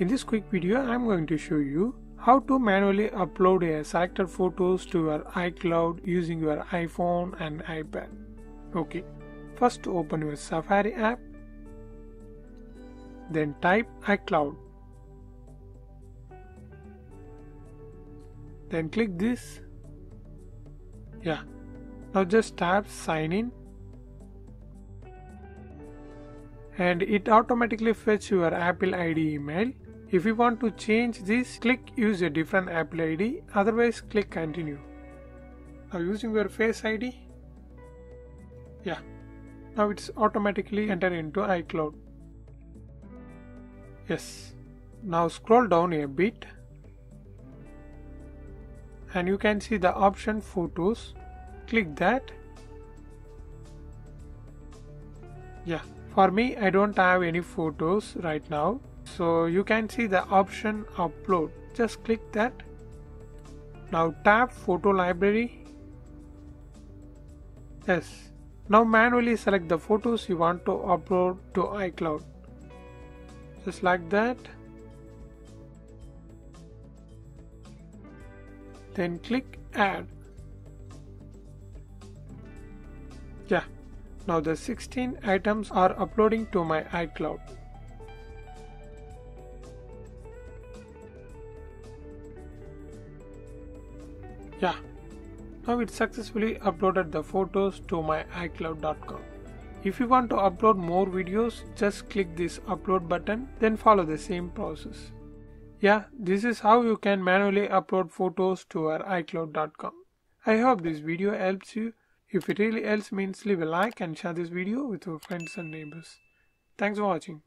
In this quick video, I am going to show you how to manually upload a selected photos to your iCloud using your iPhone and iPad. Okay, first open your Safari app, then type iCloud. Then click this. Yeah, now just tap sign in and it automatically fetch your Apple ID email. If you want to change this, click use a different Apple ID, otherwise click continue. Now using your Face ID, yeah, now it's automatically entered into iCloud. Yes, now scroll down a bit and you can see the option photos, click that. Yeah, for me, I don't have any photos right now. So you can see the option upload. Just click that. Now tap photo library. Yes. Now manually select the photos you want to upload to iCloud. Just like that. Then click add. Yeah, now the 16 items are uploading to my iCloud. Yeah, now it successfully uploaded the photos to my iCloud.com. If you want to upload more videos, just click this upload button, then follow the same process. Yeah, this is how you can manually upload photos to our iCloud.com. I hope this video helps you. If it really helps means leave a like and share this video with your friends and neighbors. Thanks for watching.